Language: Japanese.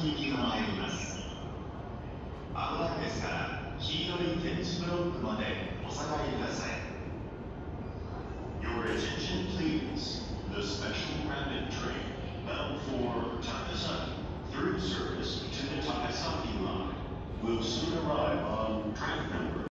地域が参ります。まもなくですから黄色い点字ブロック